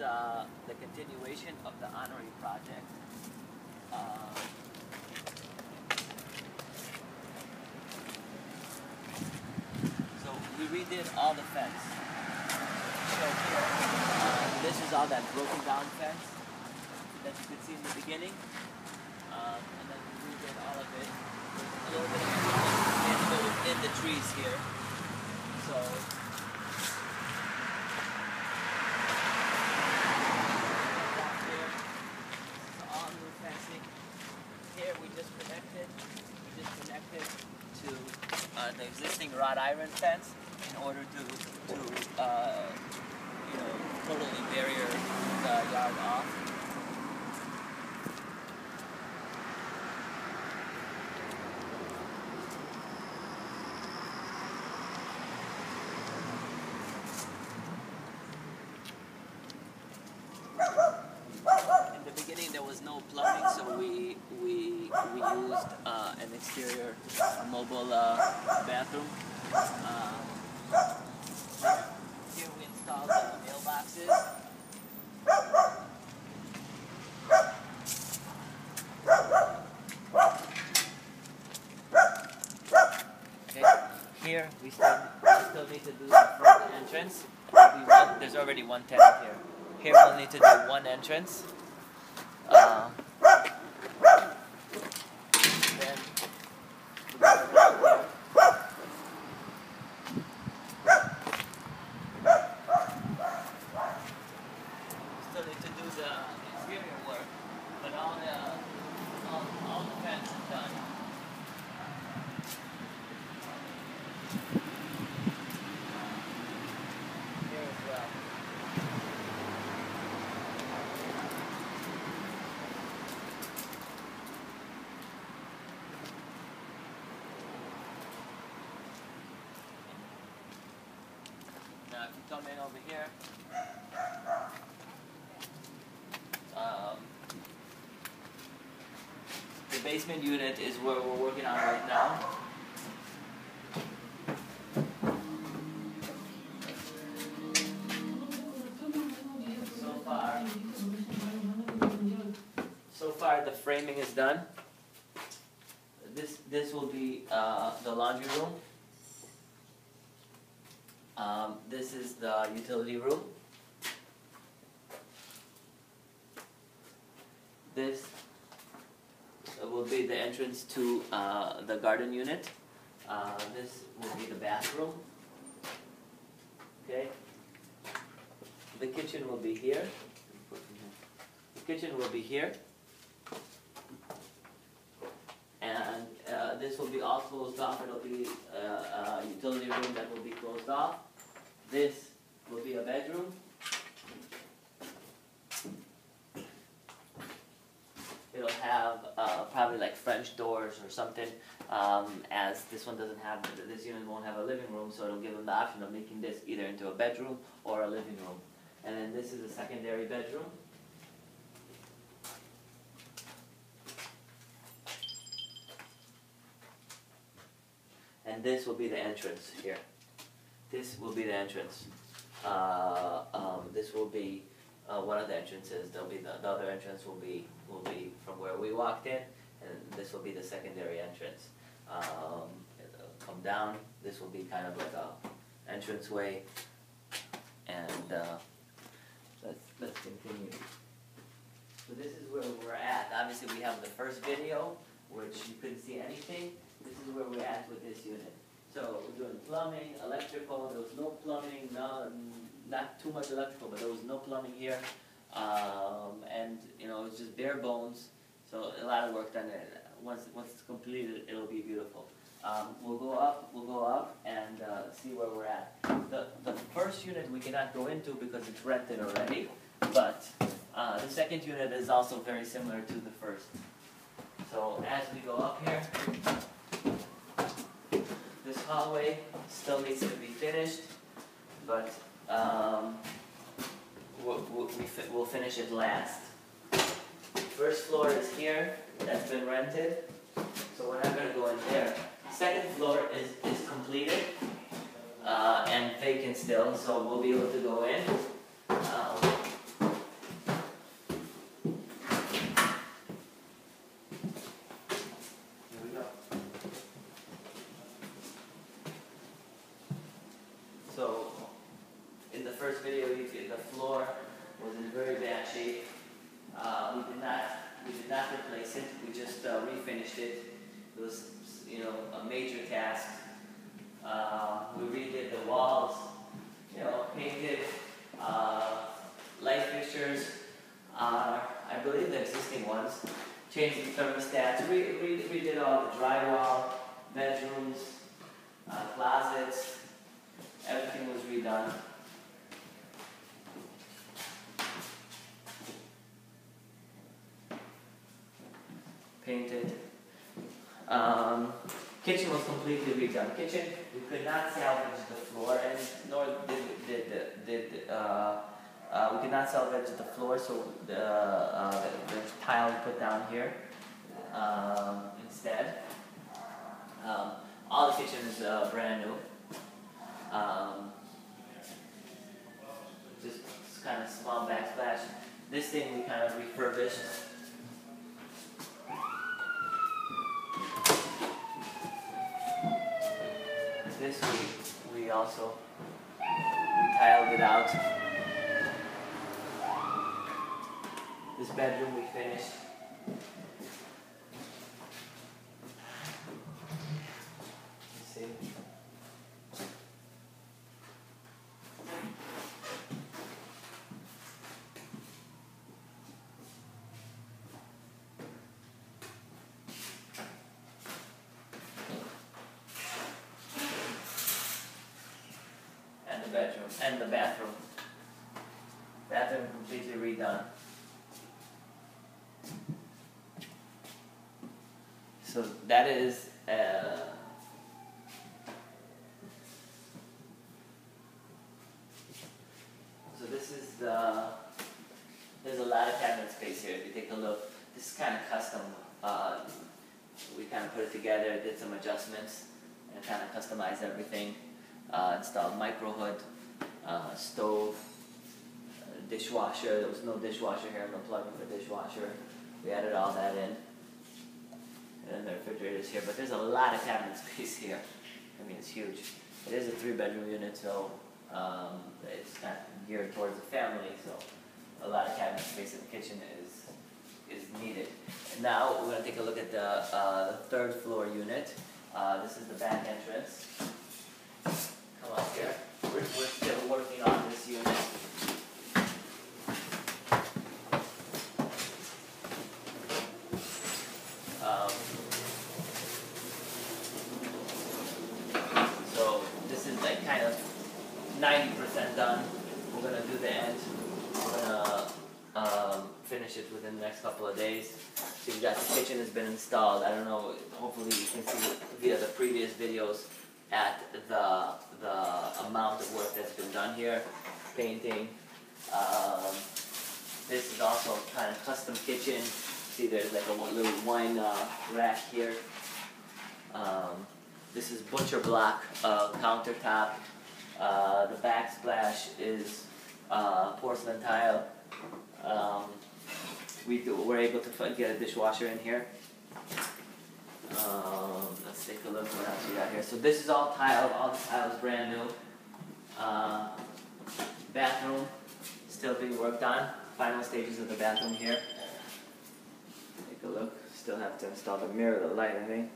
uh, the continuation of the honorary project. Uh, so we redid all the fence. So here, uh, this is all that broken down fence that you could see in the beginning. Um, and then we redid all of it. There's a little bit of in the trees here. So down here, it's all new fencing. Here we just connected, we just connected to uh, the existing wrought iron fence in order to to uh, you know totally barrier the yard off. In the beginning, there was no plumbing, so we we used uh, an exterior mobile uh, bathroom. Um, here we installed mailboxes. Here we still we still need to do the front entrance. There's already one tenant here. Here we'll need to do one entrance. Uh, then still need to do the exterior work, but all the all, all the fence is done. Here as well. Now, if you come in over here, um, the basement unit is where we're working on right now. So far, so far the framing is done. This this will be uh, the laundry room. Um, this is the utility room. This will be the entrance to uh, the garden unit. Uh, this will be the bathroom. Okay. The kitchen will be here. The kitchen will be here. And uh, this will be all closed off. It'll be uh, a utility room that will be closed off. This will be a bedroom. It'll have uh, probably like French doors or something. Um, as this one doesn't have, this unit won't have a living room, so it'll give them the option of making this either into a bedroom or a living room. And then this is a secondary bedroom. And this will be the entrance here. This will be the entrance. Uh, um, this will be uh, one of the entrances. There'll be the, the other entrance will be will be from where we walked in, and this will be the secondary entrance. Um, come down. This will be kind of like a entranceway, and uh, let's let's continue. So this is where we're at. Obviously, we have the first video, which you couldn't see anything. This is where we're at with this unit. So we're doing plumbing, electrical. There was no plumbing, no, not too much electrical, but there was no plumbing here. Um, and you know, it's just bare bones. So a lot of work done. Once once it's completed, it'll be beautiful. Um, we'll go up, we'll go up and uh, see where we're at. The the first unit we cannot go into because it's rented already, but uh, the second unit is also very similar to the first. So as we go up here, hallway still needs to be finished, but um, we'll, we'll, we'll finish it last. First floor is here, that's been rented, so we're not gonna go in there. Second floor is, is completed, uh, and vacant still, so we'll be able to go in. first video, you the floor was in very bad shape. Uh, we did not we did not replace it. We just uh, refinished it. It was you know a major task. Uh, we redid the walls. You know, painted uh, light fixtures. Uh, I believe the existing ones. Changed the thermostats. We re re redid all the drywall, bedrooms, uh, closets. Everything was redone. Painted. Um, kitchen was completely redone. Kitchen, we could not salvage the floor, and nor did did did uh, uh, we could not salvage the floor, so the uh, the, the tile we put down here um, instead. Um, all the kitchen is uh, brand new. Um, just kind of small backsplash. This thing we kind of refurbished. This we we also we tiled it out. This bedroom we finished. Let's see. And the bedroom, and the bathroom. Bathroom completely redone. So that is, uh, so this is the, there's a lot of cabinet space here. If you take a look, this is kind of custom. Uh, we kind of put it together, did some adjustments, and kind of customized everything. Uh, installed micro hood, uh, stove, uh, dishwasher. There was no dishwasher here, no plug for the dishwasher. We added all that in. And then the refrigerator's here, but there's a lot of cabinet space here. I mean, it's huge. It is a three bedroom unit, so um, it's of geared towards a family, so a lot of cabinet space in the kitchen is is needed. Now we're going to take a look at the, uh, third floor unit. Uh, this is the back entrance. Come up here. We're, we're still working on this unit. Um, so this is like kind of ninety percent done. We're gonna do the end. We're gonna um, finish it within the next couple of days. So you got the kitchen has been installed. I don't know. Hopefully you can see via the previous videos at the the amount of work that's been done here, painting. Um, this is also kind of custom kitchen. See, there's like a little wine uh, rack here. Um, this is butcher block uh, countertop. Uh, the backsplash is uh, porcelain tile. Um, we do, we're able to get a dishwasher in here. Um, let's take a look what else we got here. So this is all tile. All the tile is brand new. Uh, bathroom still being worked on. Final stages of the bathroom here. Take a look. Still have to install the mirror, the light, I think.